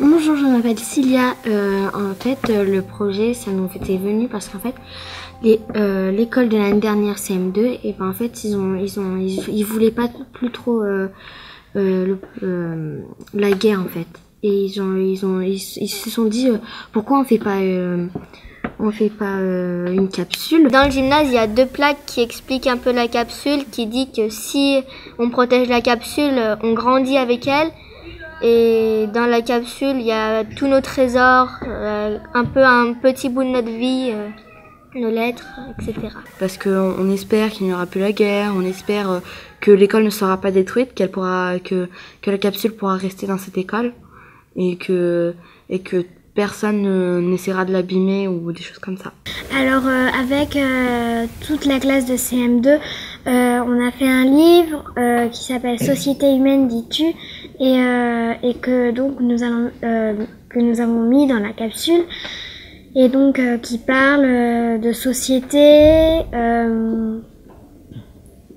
Bonjour, je m'appelle Cilia. Euh, en fait, euh, le projet, ça nous était venu parce qu'en fait, euh, l'école de l'année dernière, CM2, et ben en fait, ils ont, ils ont, ils, voulaient pas plus trop euh, euh, le- euh, la guerre en fait. Et ils ont, ils ont, ils, ils se sont dit euh, pourquoi on fait pas, euh, on fait pas euh, une capsule? Dans le gymnase, il y a deux plaques qui expliquent un peu la capsule, qui dit que si on protège la capsule, on grandit avec elle. Et dans la capsule, il y a tous nos trésors, euh, un peu un petit bout de notre vie, euh, nos lettres, etc. parce qu'on on espère qu'il n'y aura plus la guerre, on espère euh, que l'école ne sera pas détruite, qu'elle pourra, que, que la capsule pourra rester dans cette école et que, et que personne ne- n'essaiera de l'abîmer ou des choses comme ça. Alors euh, avec euh, toute la classe de CM2, euh, on a fait un livre euh, qui s'appelle Société humaine dis-tu et, euh, et que donc euh, nous avons mis dans la capsule et donc euh, qui parle de société,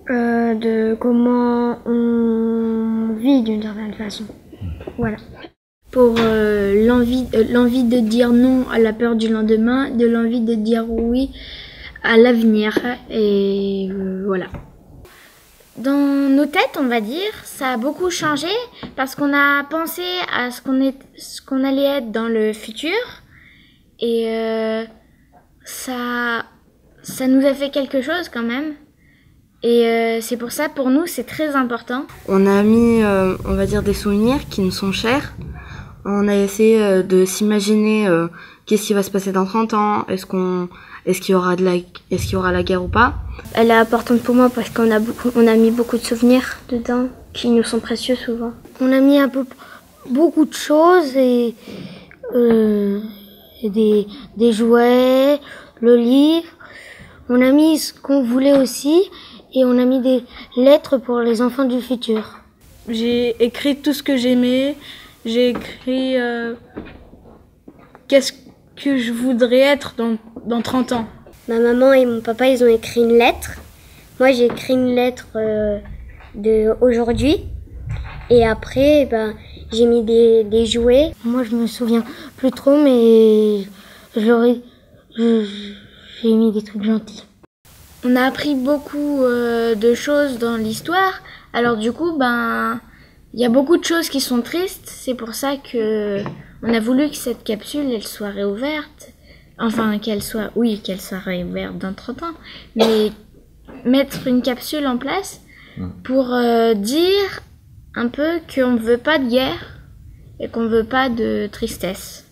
de comment on vit d'une certaine façon. Voilà. pour l'envie l'envie de dire non à la peur du lendemain, de l'envie de dire oui à l'avenir et voilà. Dans nos têtes, on va dire, ça a beaucoup changé parce qu'on a pensé à ce qu'on est, ce qu'on allait être dans le futur et euh, ça, ça nous a fait quelque chose quand même. Et euh, c'est pour ça, pour nous, c'est très important. On a mis, euh, on va dire, des souvenirs qui nous sont chers. On a essayé euh, de s'imaginer euh, qu'est-ce qui va se passer dans 30 ans, est-ce qu'on, est-ce qu'il y aura de la, est-ce qu'il y aura la guerre ou pas. Elle est importante pour moi parce qu'on a beaucoup, on a mis beaucoup de souvenirs dedans qui nous sont précieux souvent. On a mis un peu beaucoup de choses et, euh, et des, des jouets, le livre. On a mis ce qu'on voulait aussi et on a mis des lettres pour les enfants du futur. J'ai écrit tout ce que j'aimais, j'ai écrit euh, qu'est-ce que je voudrais être dans, dans 30 ans? Ma maman et mon papa, ils ont écrit une lettre. Moi, j'ai écrit une lettre euh, de aujourd'hui. Et après, ben, j'ai mis des, des jouets. Moi, je me souviens plus trop, mais j'aurais, j'ai mis des trucs gentils. On a appris beaucoup euh, de choses dans l'histoire. Alors du coup, ben, il y a beaucoup de choses qui sont tristes. C'est pour ça que on a voulu que cette capsule, elle soit réouverte. Enfin, qu'elle soit, oui, qu'elle soit réouverte dans 30 ans. Mais mettre une capsule en place pour euh, dire un peu qu'on ne veut pas de guerre et qu'on ne veut pas de tristesse.